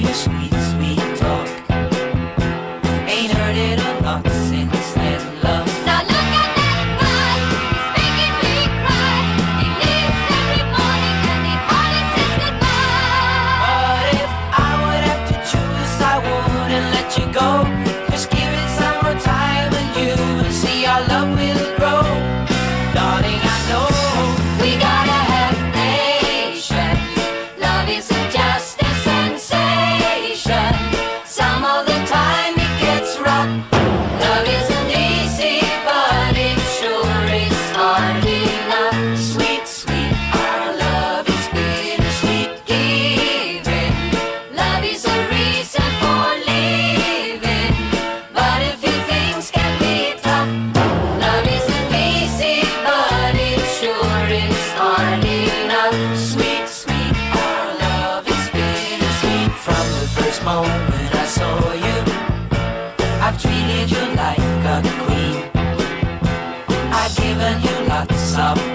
yes his I've treated you like a queen. I've given you lots of